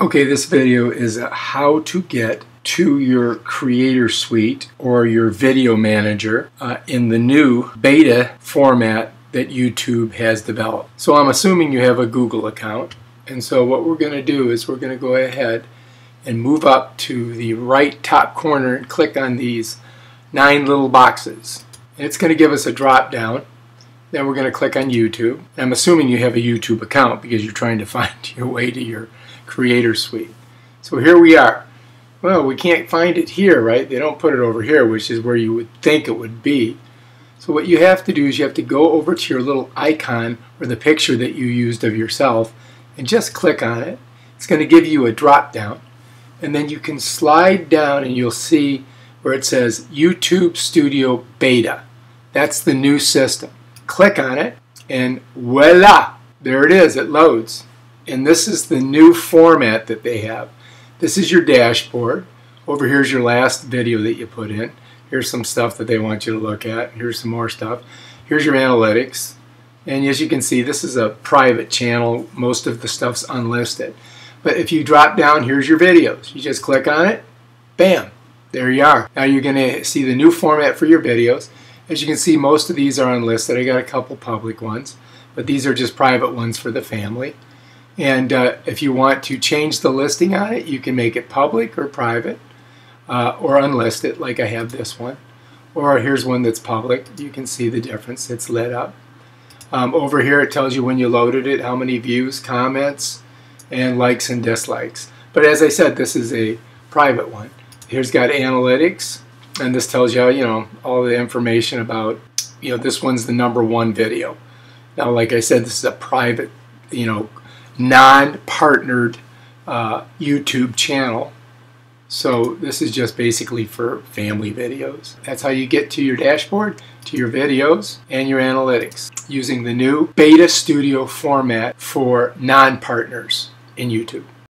Okay, this video is how to get to your Creator Suite or your Video Manager uh, in the new beta format that YouTube has developed. So I'm assuming you have a Google account. And so what we're going to do is we're going to go ahead and move up to the right top corner and click on these nine little boxes. And it's going to give us a drop down. Then we're going to click on YouTube. I'm assuming you have a YouTube account because you're trying to find your way to your Creator Suite. So here we are. Well, we can't find it here, right? They don't put it over here, which is where you would think it would be. So what you have to do is you have to go over to your little icon or the picture that you used of yourself and just click on it. It's going to give you a drop down. And then you can slide down and you'll see where it says YouTube Studio Beta. That's the new system. Click on it and voila! There it is. It loads and this is the new format that they have. This is your dashboard. Over here's your last video that you put in. Here's some stuff that they want you to look at. Here's some more stuff. Here's your analytics. And as you can see, this is a private channel. Most of the stuff's unlisted. But if you drop down, here's your videos. You just click on it, bam, there you are. Now you're going to see the new format for your videos. As you can see, most of these are unlisted. I got a couple public ones, but these are just private ones for the family. And uh, if you want to change the listing on it, you can make it public or private uh, or unlisted, like I have this one. Or here's one that's public. You can see the difference. It's lit up. Um, over here, it tells you when you loaded it, how many views, comments, and likes and dislikes. But as I said, this is a private one. Here's got analytics, and this tells you, you know, all the information about, you know, this one's the number one video. Now, like I said, this is a private, you know, non-partnered uh, YouTube channel. So this is just basically for family videos. That's how you get to your dashboard, to your videos, and your analytics using the new Beta Studio format for non-partners in YouTube.